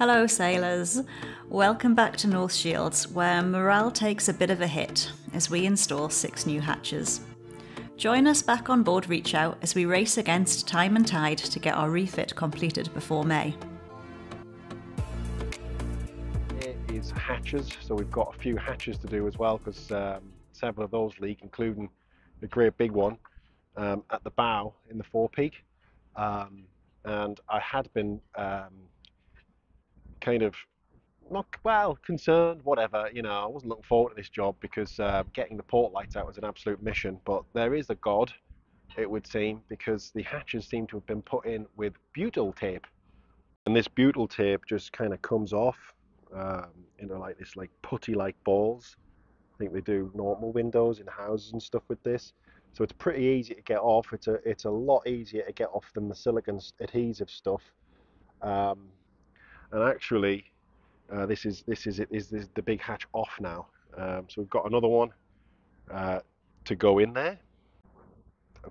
Hello, sailors. Welcome back to North Shields, where morale takes a bit of a hit as we install six new hatches. Join us back on board Reach Out as we race against time and tide to get our refit completed before May. Here is hatches, so we've got a few hatches to do as well because um, several of those leak, including the great big one um, at the bow in the forepeak. Um, and I had been um, kind of not well concerned, whatever. You know, I wasn't looking forward to this job because uh, getting the port lights out was an absolute mission. But there is a god, it would seem, because the hatches seem to have been put in with butyl tape, and this butyl tape just kind of comes off um, into like this like putty-like balls. I think they do normal windows in houses and stuff with this. So it's pretty easy to get off. It's a it's a lot easier to get off than the silicon adhesive stuff. Um, and actually, uh, this is this is it is this the big hatch off now. Um, so we've got another one uh, to go in there.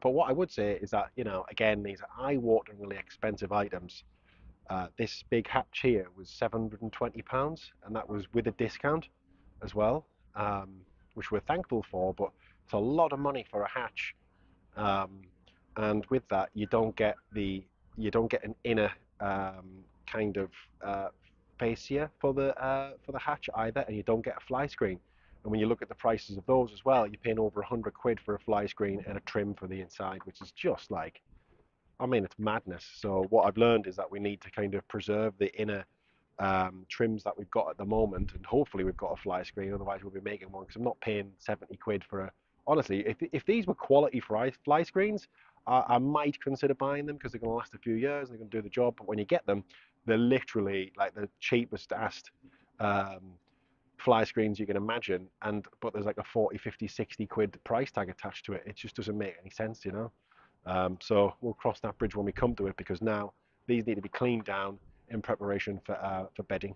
But what I would say is that you know again these are eye-wateringly expensive items. Uh, this big hatch here was 720 pounds, and that was with a discount as well, um, which we're thankful for. But it's a lot of money for a hatch, um, and with that you don't get the you don't get an inner um, kind of uh, fascia for the uh, for the hatch either, and you don't get a fly screen. And when you look at the prices of those as well, you're paying over 100 quid for a fly screen and a trim for the inside, which is just like, I mean, it's madness. So what I've learned is that we need to kind of preserve the inner um, trims that we've got at the moment, and hopefully we've got a fly screen. Otherwise, we'll be making one because I'm not paying 70 quid for a. Honestly, if if these were quality fly screens, I, I might consider buying them because they're going to last a few years and they're going to do the job. But when you get them, they're literally like the cheapest asked um, fly screens you can imagine and but there's like a 40 50 60 quid price tag attached to it it just doesn't make any sense you know um, so we'll cross that bridge when we come to it because now these need to be cleaned down in preparation for uh, for bedding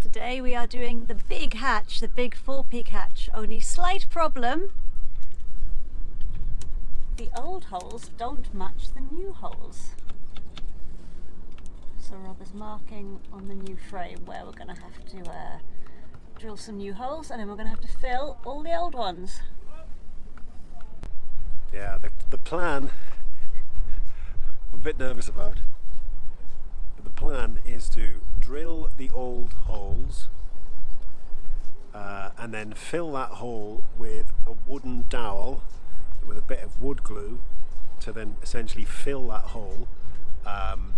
Today we are doing the big hatch, the big forepeak hatch. Only slight problem. The old holes don't match the new holes. So Rob is marking on the new frame where we're going to have to uh, drill some new holes and then we're going to have to fill all the old ones. yeah the, the plan I'm a bit nervous about but the plan is to drill the old holes uh, and then fill that hole with a wooden dowel with a bit of wood glue to then essentially fill that hole um,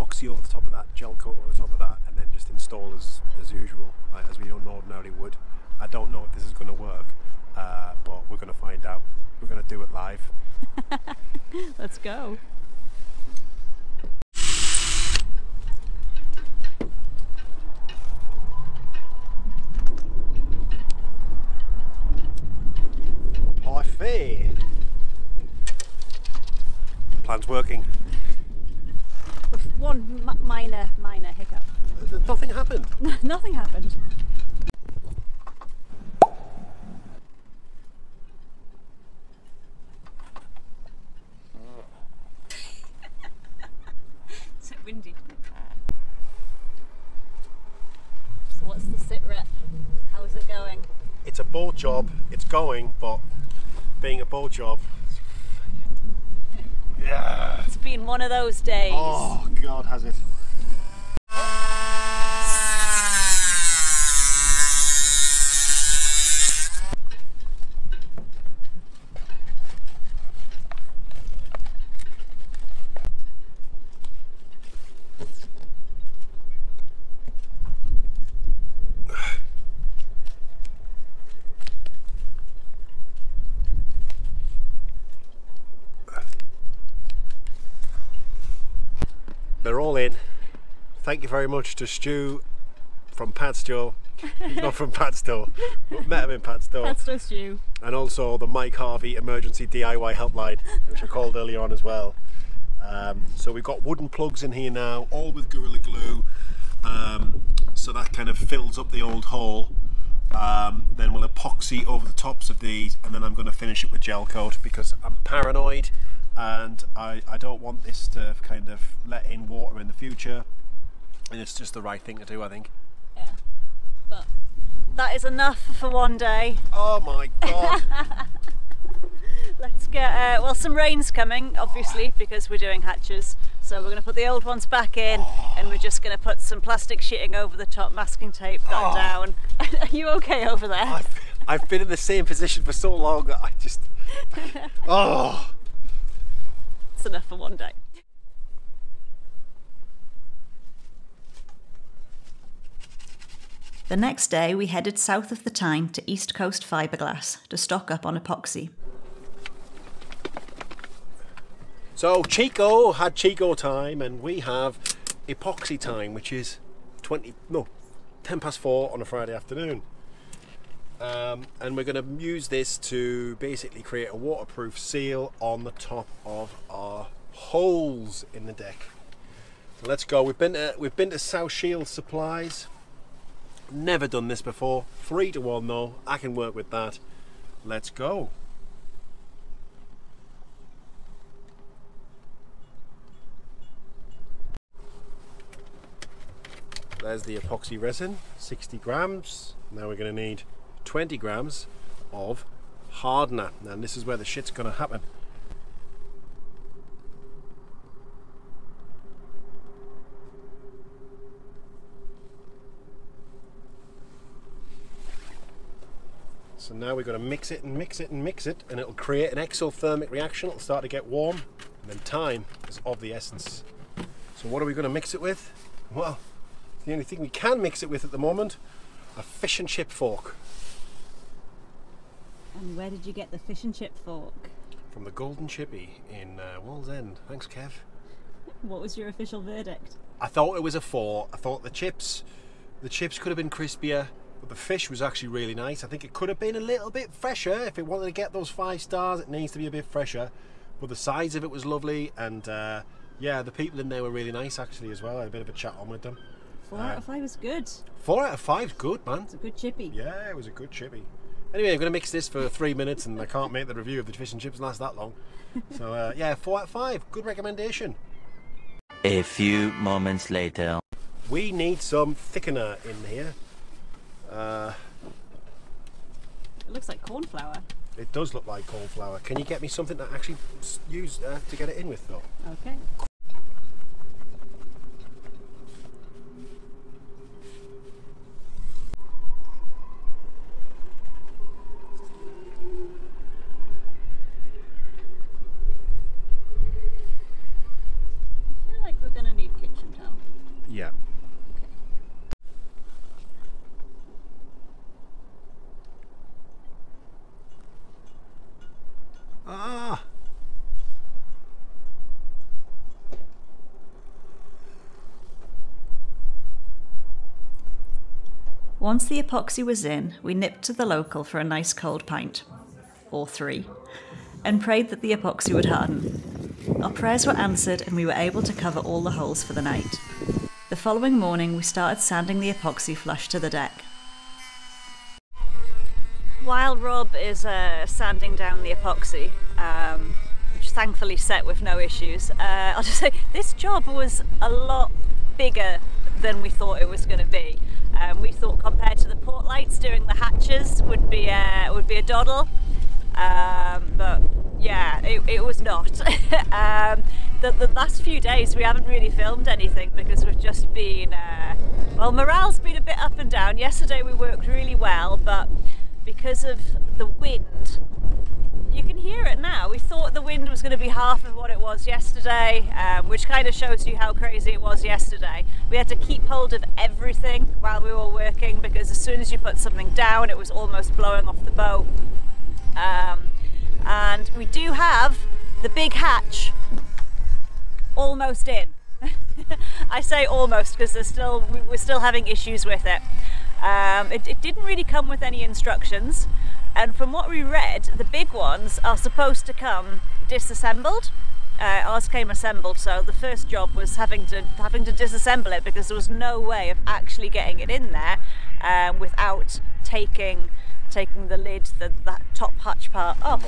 epoxy over the top of that, gel coat over the top of that, and then just install as, as usual, like, as we ordinarily would. I don't know if this is going to work, uh, but we're going to find out. We're going to do it live. Let's go. Parfait! Plan's working. One m- minor, minor hiccup. Nothing happened. Nothing happened. Is it windy? So what's the sit rep? How's it going? It's a boat job. It's going, but being a boat job. Yeah. It's been one of those days. Oh God, has it? They're all in. Thank you very much to Stu from Padstow. Not from Padstow. but Met him in Padstow. Just you. and also the Mike Harvey Emergency DIY Helpline, which I called earlier on as well. Um, so we've got wooden plugs in here now, all with Gorilla Glue. Um, so that kind of fills up the old hole. Um, then we'll epoxy over the tops of these, and then I'm going to finish it with gel coat because I'm paranoid. and I, I don't want this to kind of let in water in the future and it's just the right thing to do I think. Yeah. But that is enough for one day. Oh my god! Let's get, uh, well, some rain's coming, obviously, because we're doing hatches. So we're going to put the old ones back in and we're just going to put some plastic sheeting over the top, masking tape that Oh. down. Are you okay over there? I've, I've been in the same position for so long that I just. Oh! It's enough for one day. The next day, we headed south of the Tyne to East Coast Fiberglass to stock up on epoxy. So Chico had Chico time and we have epoxy time, which is 20, no, 10 past four on a Friday afternoon. Um, and we're going to use this to basically create a waterproof seal on the top of our holes in the deck. So let's go. We've been to, we've been to South Shield Supplies. Never done this before. Three to one though. I can work with that. Let's go. There's the epoxy resin, 60 grams. Now we're going to need 20 grams of hardener. And this is where the shit's going to happen. So now we're going to mix it and mix it and mix it, and it'll create an exothermic reaction. It'll start to get warm, and then time is of the essence. So what are we going to mix it with? Well, the only thing we can mix it with at the moment, a fish and chip fork And where did you get the fish and chip fork? from the Golden Chippy in uh, Wallsend. Thanks, Kev. What was your official verdict? I thought it was a four. I thought the chips, the chips could have been crispier, but the fish was actually really nice. I think it could have been a little bit fresher. If it wanted to get those five stars, it needs to be a bit fresher. But the size of it was lovely, and uh, yeah, the people in there were really nice actually as well. I had a bit of a chat on with them. Four Uh, out of five was good. Four out of five's good, man. It's a good chippy. Yeah, it was a good chippy. Anyway, I'm going to mix this for three minutes, and I can't make the review of the fish and chips last that long. So uh, yeah, four out of five. Good recommendation. A few moments later. We need some thickener in here. Uh, It looks like corn flour. it does look like cornflour. Can you get me something to actually use uh, to get it in with, though? Okay. I feel like we're gonna need kitchen towel. Yeah. Ah. Once the epoxy was in, we nipped to the local for a nice cold pint, or three, and prayed that the epoxy would harden. Our prayers were answered and we were able to cover all the holes for the night. The following morning, we started sanding the epoxy flush to the deck. While Rob is uh, sanding down the epoxy, um, which thankfully set with no issues, uh, I'll just say this job was a lot bigger than we thought it was going to be. Um, we thought compared to the port lights doing the hatches would be a, would be a doddle, um, but yeah, it, it was not. um, the, the last few days we haven't really filmed anything because we've just been uh, well, morale's been a bit up and down. Yesterday we worked really well, but because of the wind, hear it now. We thought the wind was going to be half of what it was yesterday, um, which kind of shows you how crazy it was yesterday. We had to keep hold of everything while we were working because as soon as you put something down, it was almost blowing off the boat. Um, and we do have the big hatch almost in. I say almost because there's still we- we're still having issues with it. Um, it. It didn't really come with any instructions, and from what we read, the big ones are supposed to come disassembled. Uh, ours came assembled, so the first job was having to having to disassemble it because there was no way of actually getting it in there um, without taking taking the lid, the that top hatch part off.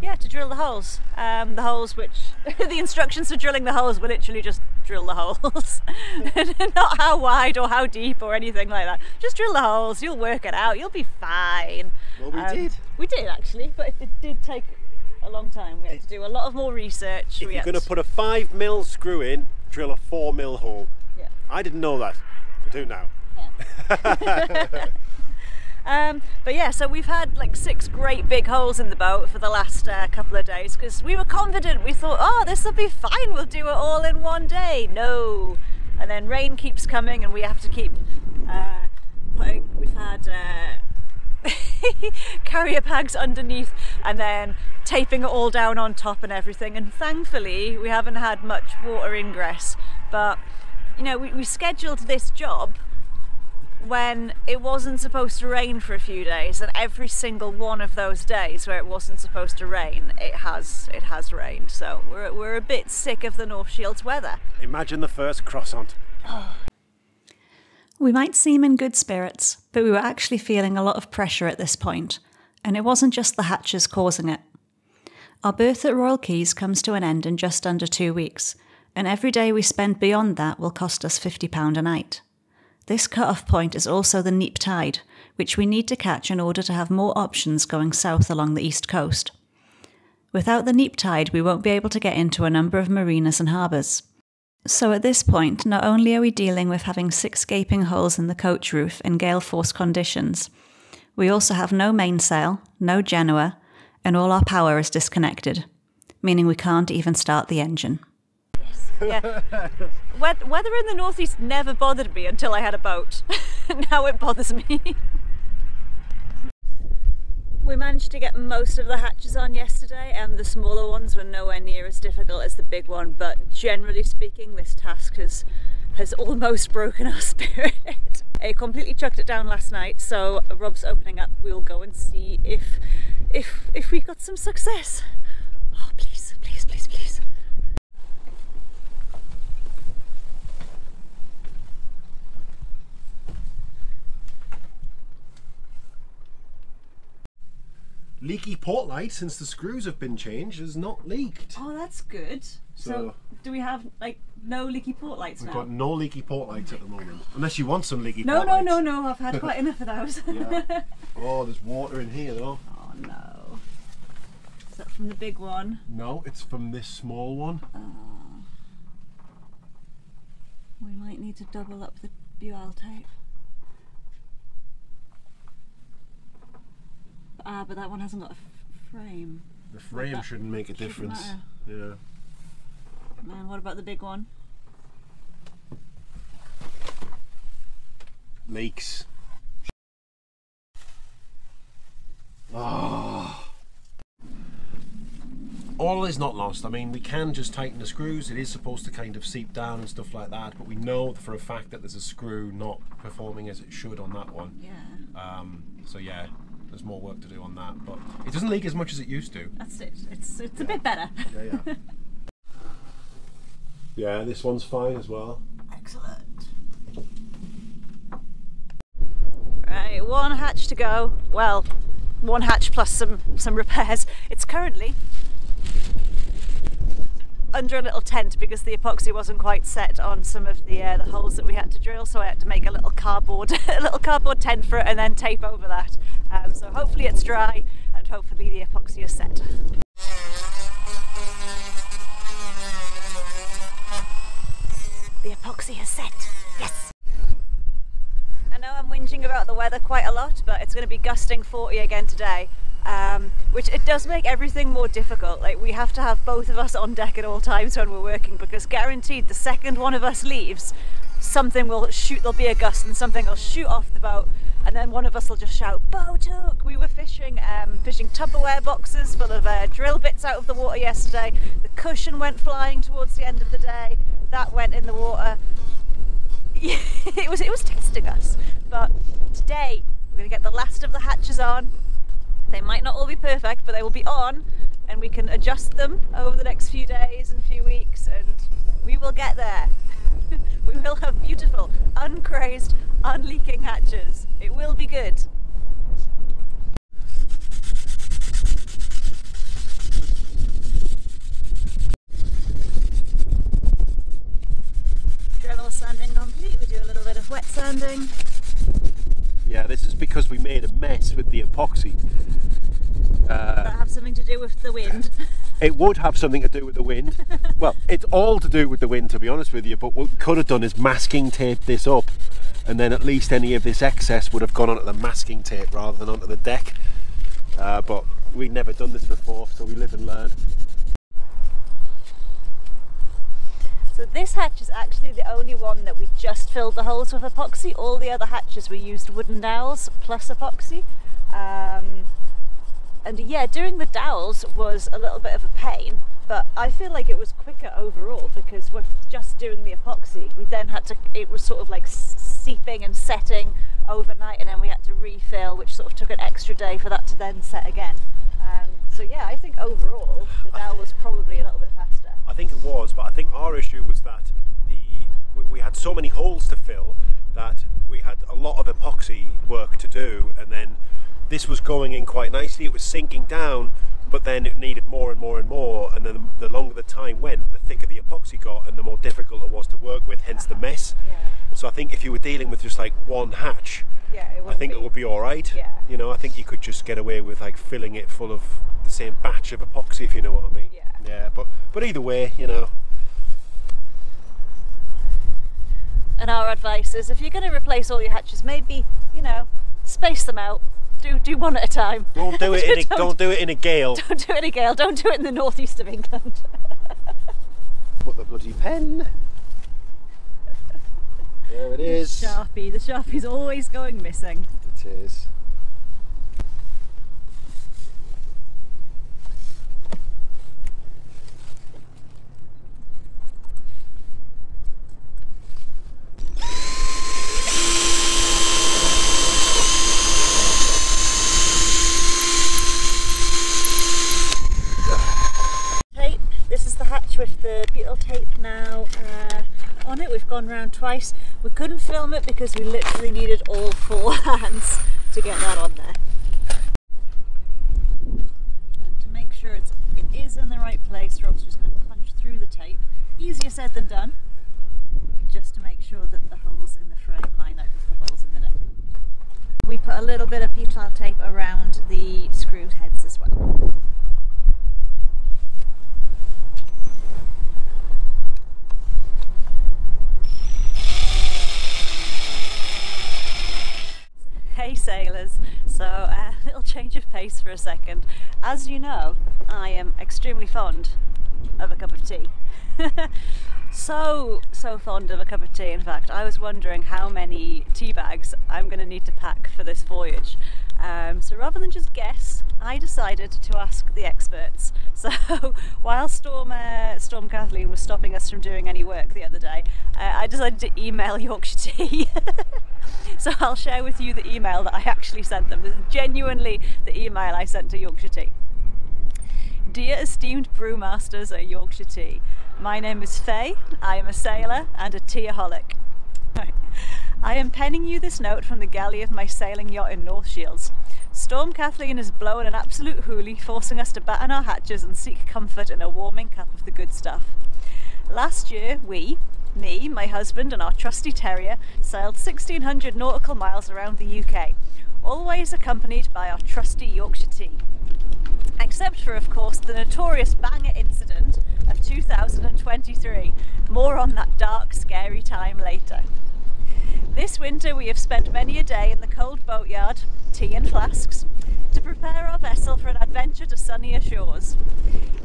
Yeah, to drill the holes. Um, the holes which the instructions for drilling the holes were literally just drill the holes, not how wide or how deep or anything like that. Just drill the holes. You'll work it out. You'll be fine. Well, we Um, did. We did actually, but it, it did take a long time. We had to do a lot of more research. If we you're going to put a five mil screw in, drill a four mil hole. Yeah. I didn't know that. I do now. Um, but yeah, so we've had like six great big holes in the boat for the last uh, couple of days because we were confident. We thought, oh, this will be fine. We'll do it all in one day. No, and then rain keeps coming, and we have to keep uh, putting. We've had. Uh, carrier bags underneath and then taping it all down on top and everything and thankfully we haven't had much water ingress but you know we, we scheduled this job when it wasn't supposed to rain for a few days and every single one of those days where it wasn't supposed to rain it has it has rained. So we're, we're a bit sick of the North Shields weather. Imagine the first croissant. we might seem in good spirits but we were actually feeling a lot of pressure at this point and it wasn't just the hatches causing it. Our berth at Royal Quays comes to an end in just under two weeks and every day we spend beyond that will cost us £50 a night This cut-off point is also the neap tide, which we need to catch in order to have more options going south along the east coast. Without the neap tide, we won't be able to get into a number of marinas and harbours. So at this point, not only are we dealing with having six gaping holes in the coach roof in gale force conditions, we also have no mainsail, no Genoa, and all our power is disconnected, meaning we can't even start the engine. Yeah. Wea- Weather in the northeast never bothered me until I had a boat. now it bothers me. We managed to get most of the hatches on yesterday, and the smaller ones were nowhere near as difficult as the big one. But generally speaking, this task has has almost broken our spirit. I completely chucked it down last night, so Rob's opening up. We'll go and see if if if we got some success. Leaky port light, since the screws have been changed, has not leaked. Oh, that's good. So, So- do we have like no leaky port lights We've now? got no leaky port lights at the moment. Unless you want some leaky no, no, lights. no, no. I've had quite enough of those. Yeah. Oh, there's water in here though. oh no. Is that from the big one? No, it's from this small one. Oh. We might need to double up the butyl tape. Ah, but that one hasn't got a f- frame. The frame that shouldn't make a shouldn't difference. matter. Yeah. And what about the big one? Leaks. Ah. All is not lost. I mean, we can just tighten the screws. It is supposed to kind of seep down and stuff like that, but we know for a fact that there's a screw not performing as it should on that one. Yeah, Um, so yeah, there's more work to do on that, but it doesn't leak as much as it used to. that's it. It's it's a bit better. Yeah, yeah. yeah, this one's fine as well. Excellent. Right, one hatch to go. Well, one hatch plus some some repairs. It's currently under a little tent because the epoxy wasn't quite set on some of the uh, the holes that we had to drill, so I had to make a little cardboard a little cardboard tent for it and then tape over that. Um, so hopefully it's dry and hopefully the epoxy is set. The epoxy is set. Yes. I know I'm whinging about the weather quite a lot, but it's going to be gusting 40 again today. Um, which it does make everything more difficult. Like we have to have both of us on deck at all times when we're working because guaranteed the second one of us leaves, something will shoot. There'll be a gust and something will shoot off the boat, and then one of us will just shout, "Boat hook!" We were fishing, um, fishing Tupperware boxes full of uh, drill bits out of the water yesterday. The cushion went flying towards the end of the day. That went in the water. it was it was testing us. But today we're gonna get the last of the hatches on. They might not all be perfect, but they will be on and we can adjust them over the next few days and few weeks and we will get there. we will have beautiful, uncrazed, unleaking hatches. It will be good. Gravel sanding complete, we do a little bit of wet sanding. Yeah, this is because we made a mess with the epoxy. That have something to do with the wind. It would have something to do with the wind. well, it's all to do with the wind, to be honest with you. But what we could have done is masking tape this up, and then at least any of this excess would have gone onto the masking tape rather than onto the deck. Uh, but we'd never done this before, so we live and learn. So this hatch is actually the only one that we just filled the holes with epoxy. All the other hatches we used wooden dowels plus epoxy. Um, and yeah, doing the dowels was a little bit of a pain, but I feel like it was quicker overall because with just doing the epoxy, we then had to, it was sort of like seeping and setting overnight and then we had to refill, which sort of took an extra day for that to then set again. Um, so yeah, I think overall the dowel was probably a little bit faster. I think it was, but I think our issue was that the we- we had so many holes to fill that we had a lot of epoxy work to do, and then this was going in quite nicely. It was sinking down, but then it needed more and more and more, and then the longer the time went, the thicker the epoxy got, and the more difficult it was to work with. Hence the mess. Yeah. So I think if you were dealing with just like one hatch, Yeah, it I think it would be all right. Yeah. You know, I think you could just get away with like filling it full of same batch of epoxy, if you know what I mean. Yeah. Yeah, but but either way, you know, And our advice is if you're going to replace all your hatches, maybe, you know, space them out. Do do one at a time. don't do it in a, Don't- don't do it in a gale. Don't do it in a gale. Don't do it in the northeast of England. Put the bloody pen. There it is. Sharpie. The Sharpie's always going missing. It is. Tape. This is the hatch with the butyl tape now uh, on it. We've gone round twice. We couldn't film it because we literally needed all four hands to get that on there. And to make sure it's, it is in the right place, Rob's just going to punch through the tape. Easier said than done. Just to make sure that the holes in the frame line up with the holes in the deck. We put a little bit of butyl tape around the screw heads as well. Hey sailors, so uh, a for a second. As you know, I am extremely fond of a cup of tea. so, so fond of a cup of tea, in fact. I was wondering how many tea bags I'm going to need to pack for this voyage. Um, so rather than just guess, I decided to ask the experts. So while Storm, uh, Storm Kathleen was stopping us from doing any work the other day, uh, I decided to email Yorkshire Tea. so I'll share with you the email that I actually sent them. This is genuinely the email I sent to Yorkshire Tea. Dear esteemed brewmasters at Yorkshire Tea, my name is Faye. I am a sailor and a teaholic. I am penning you this note from the galley of my sailing yacht in North Shields. Storm Kathleen is blowing an absolute hoolie, forcing us to batten our hatches and seek comfort in a warming cup of the good stuff. Last year, we, me, my husband, and our trusty terrier, sailed 1600 nautical miles around the UK, always accompanied by our trusty Yorkshire tea. Except for, of course, the notorious banger incident of 2023. More on that dark, scary time later. This winter, we have spent many a day in the cold boatyard, tea and flasks, to prepare our vessel for an adventure to sunnier shores.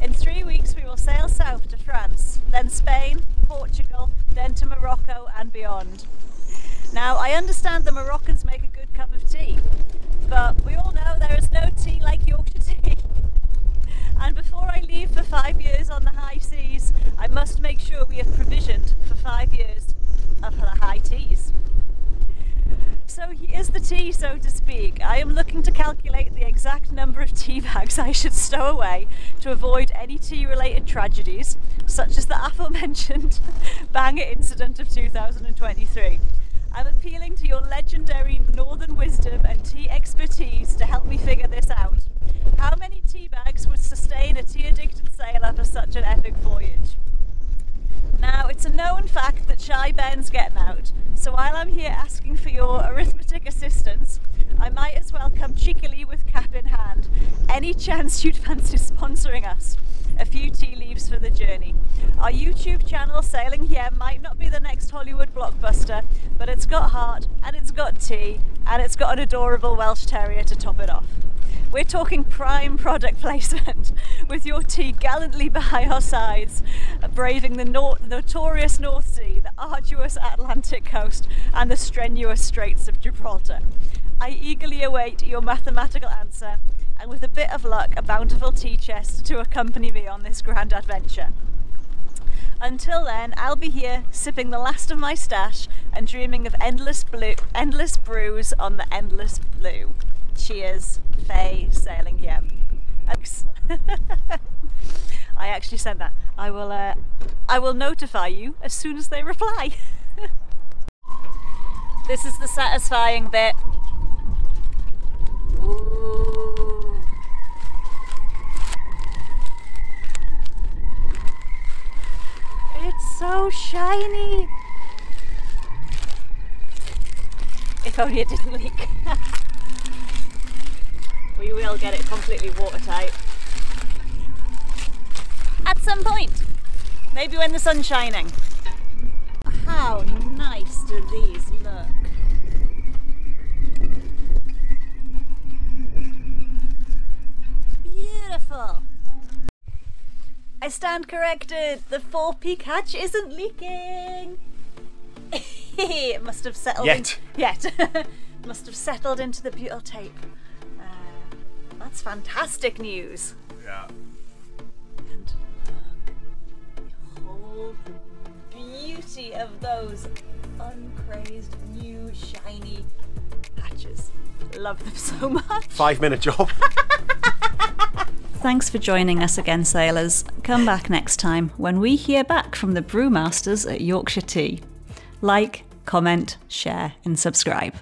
In three weeks, we will sail south to France, then Spain, Portugal, then to Morocco and beyond. Now, I understand the Moroccans make a good cup of tea, but we all know there is no tea like Yorkshire tea. And before I leave for five years on the high seas, I must make sure we have provisioned for five years of the high teas. So here's the tea, so to speak. I am looking to calculate the exact number of tea bags I should stow away to avoid any tea related tragedies, such as the aforementioned banger incident of 2023. I'm appealing to your legendary northern wisdom and tea expertise to help me figure this out. How many tea bags would sustain a tea addicted sailor for such an epic voyage? Now, it's a known fact that shy Ben's getting out, So while I'm here asking for your arithmetic assistance, I might as well come cheekily with cap in hand. Any chance you'd fancy sponsoring us? A few tea leaves for the journey. Our YouTube channel, Sailing Hjem, might not be the next Hollywood blockbuster, but it's got heart and it's got tea and it's got an adorable Welsh Terrier to top it off. We're talking prime product placement, with your tea gallantly by our sides, braving the nor- notorious North Sea, the arduous Atlantic coast, and the strenuous Straits of Gibraltar. I eagerly await your mathematical answer, and with a bit of luck, a bountiful tea chest to accompany me on this grand adventure. Until then, I'll be here sipping the last of my stash and dreaming of endless blue, endless brews on the endless blue. Cheers, Faye Sailing Hjem. I actually sent that. I will. Uh, I will notify you as soon as they reply. this is the satisfying bit. Ooh. It's so shiny. If only it didn't leak. we will get it completely watertight. At some point. Maybe when the sun's shining. How nice do these look? Beautiful. I stand corrected. The forepeak hatch isn't leaking. it must have settled. Yet. In, yet. must have settled into the butyl tape. Uh, that's fantastic news. Yeah. And behold the whole beauty of those uncrazed, new, shiny hatches. Love them so much. Five minute job. Thanks for joining us again, sailors. Come back next time when we hear back from the brewmasters at Yorkshire Tea. Like, comment, share, and subscribe.